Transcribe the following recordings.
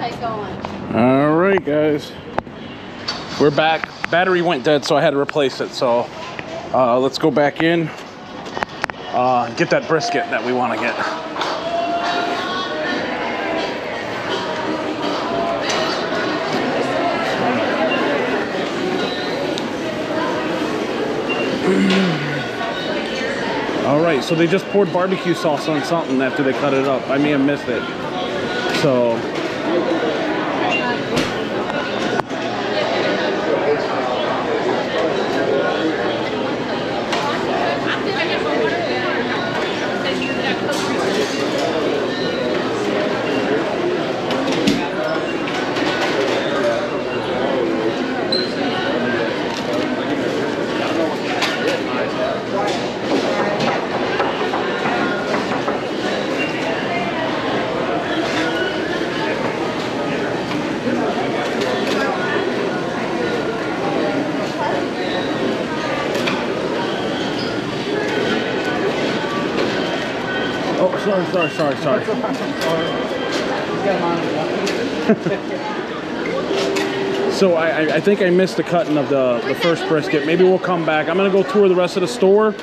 All right, guys. We're back. Battery went dead, so I had to replace it. So uh, let's go back in, uh, get that brisket that we want to get. All right, so they just poured barbecue sauce on something after they cut it up. I may have missed it. So Oh, sorry, sorry, sorry, sorry. so I, I- I think I missed the cutting of the, the first brisket. Maybe we'll come back. I'm gonna go tour the rest of the store,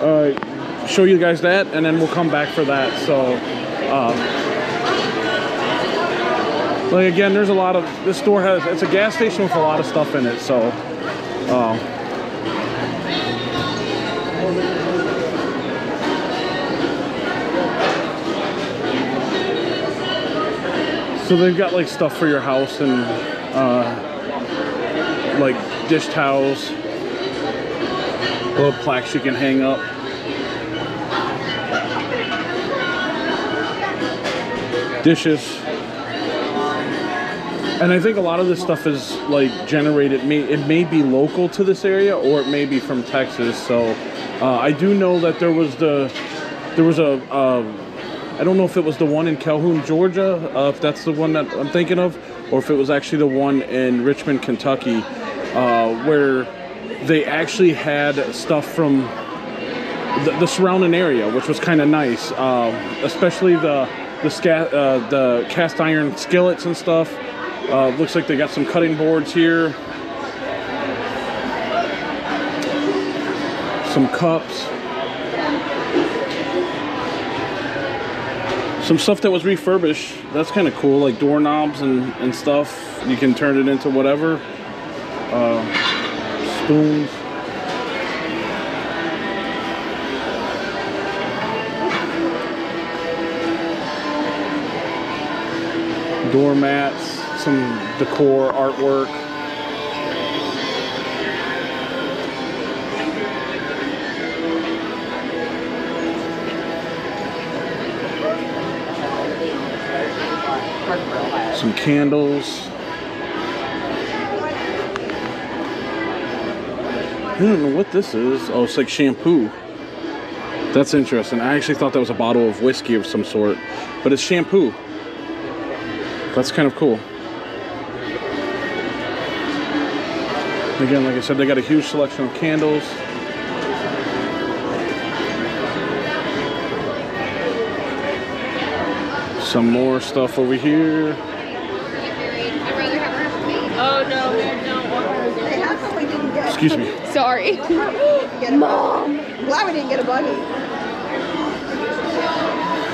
uh, show you guys that, and then we'll come back for that. So, uh, like again, there's a lot of this store has it's a gas station with a lot of stuff in it. So, uh, So they've got like stuff for your house and uh, like dish towels, little plaques you can hang up. Dishes. And I think a lot of this stuff is like generated. May it may be local to this area, or it may be from Texas. So uh, I do know that there was the there was a uh, I don't know if it was the one in Calhoun, Georgia, uh, if that's the one that I'm thinking of, or if it was actually the one in Richmond, Kentucky, uh, where they actually had stuff from the, the surrounding area, which was kind of nice, uh, especially the the, sca- uh, the cast iron skillets and stuff. Uh, looks like they got some cutting boards here, some cups. Some stuff that was refurbished. That's kind of cool, like doorknobs and, and stuff. You can turn it into whatever. Uh, spoons. Doormats, some decor, artwork. Some candles. I don't know what this is. Oh, it's like shampoo. That's interesting. I actually thought that was a bottle of whiskey of some sort, but it's shampoo. That's kind of cool. Again, like I said, they got a huge selection of candles. Some more stuff over here. Oh no, no. Hey, how come we didn't get? Excuse me. Sorry. get a Mom. Glad we didn't get a buggy.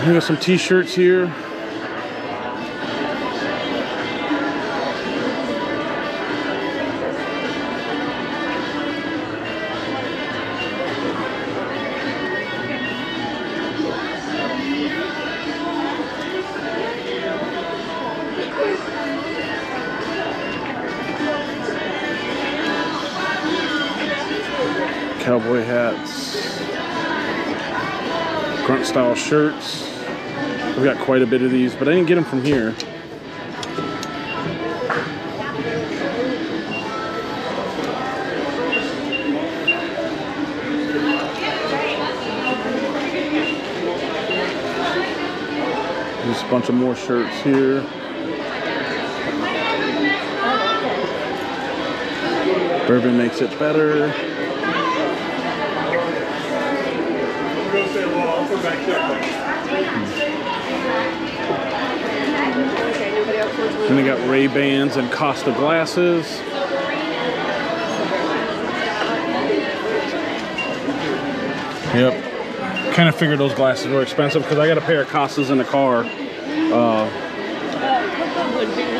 We got some t-shirts here. Cowboy hats. Grunt style shirts. I've got quite a bit of these, but I didn't get them from here. There's a bunch of more shirts here. Bourbon makes it better. And they got Ray Bans and Costa glasses. Yep. Kind of figured those glasses were expensive because I got a pair of Costas in the car. Uh,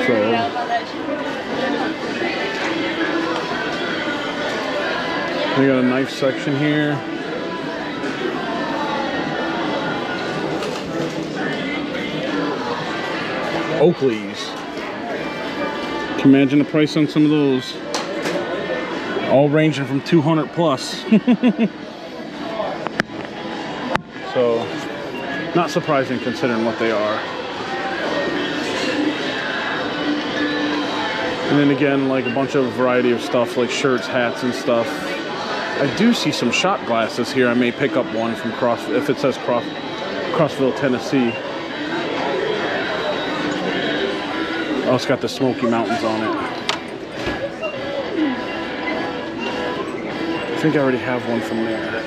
so we got a knife section here. Oakley's. Can you imagine the price on some of those? All ranging from 200 plus. so, not surprising considering what they are. And then again, like a bunch of variety of stuff, like shirts, hats, and stuff. I do see some shot glasses here. I may pick up one from Cross, if it says Cross, Crossville, Tennessee. Oh, it's got the Smoky Mountains on it. I think I already have one from there.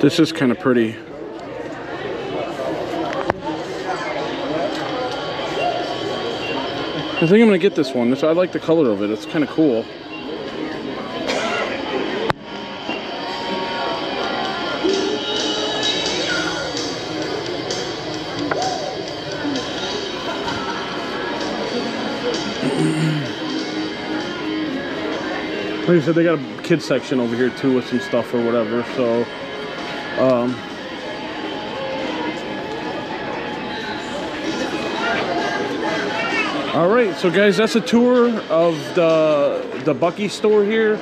This is kind of pretty. I think I'm gonna get this one. This, I like the color of it. It's kind of cool. Like I said, they got a kids section over here too with some stuff or whatever. So, um, all right. So, guys, that's a tour of the the Bucky store here.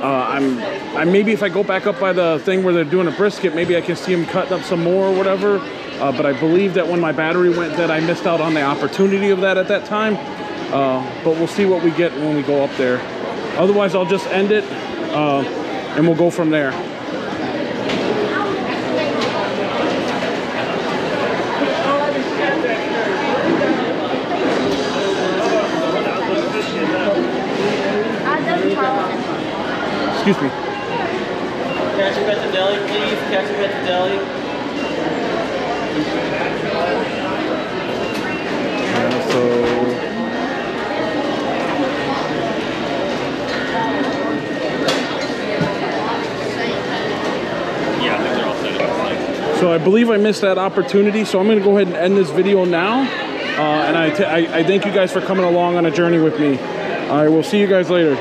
Uh, I'm, I maybe if I go back up by the thing where they're doing a brisket, maybe I can see them cutting up some more or whatever. Uh, but I believe that when my battery went dead, I missed out on the opportunity of that at that time. Uh, but we'll see what we get when we go up there. Otherwise, I'll just end it uh, and we'll go from there. Excuse me. Ketchup at the deli, please. Ketchup at the deli. Uh, so Yeah, I think they're all set up. So I believe I missed that opportunity, so I'm going to go ahead and end this video now. Uh, and I, t- I, I thank you guys for coming along on a journey with me. I will see you guys later.